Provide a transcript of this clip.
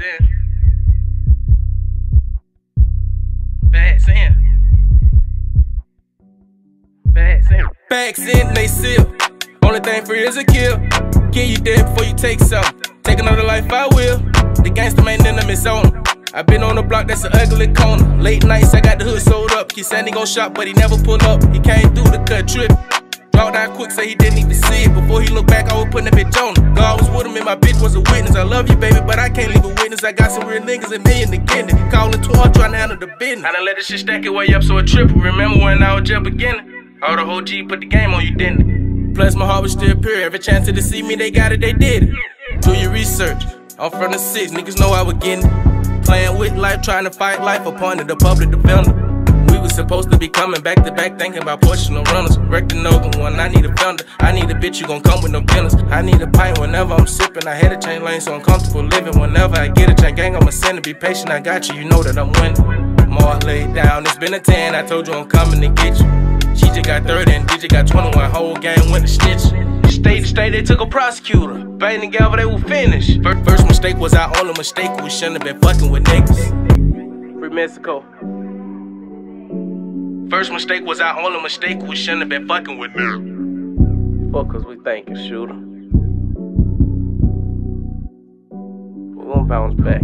in. Bags in. Bags in. Bags in, they seal. Only thing free is a kill. Kill you dead before you take something. Take another life, I will. The gangster man in them is on. I been on the block, that's an ugly corner. Late nights, I got the hood sold up. He said he gon' shop, but he never pull up. He came through the cut trip. Walked out quick, say he didn't even see it. Before he looked back, I was putting him, and my bitch was a witness. I love you, baby, but I can't leave a witness. I got some real niggas and me in the kidney. Calling twelve, trying to handle the business. I done let this shit stack it way up, so it triple. Remember when I was just beginning? All the whole G put the game on you, didn't it? Plus, my heart was still pure. Every chance to see me, they got it, they did it. Do your research. I'm from the six, niggas know I was getting it. Playing with life, trying to fight life, appointed the public defender. We was supposed to be coming back to back, thinking about pushing the runners. Wreck the Nova one, I need a fender. I need a bitch, you gon' come with no dinners. I need a pint whenever I'm sipping. I had a chain lane, so I'm comfortable living. Whenever I get a chain gang, I'ma send it. Be patient, I got you, you know that I'm winning. More laid down, it's been a 10. I told you I'm coming to get you. She just got 30 and DJ got 21. Whole game went to stitch. State to state, they took a prosecutor. Bang together, they will finish. First, first mistake was our only mistake. We shouldn't have been fucking with niggas. Free Mexico. First mistake was our only mistake. We shouldn't have been fucking with niggas. Fuck, cause we thinking, shooter. We won't bounce back.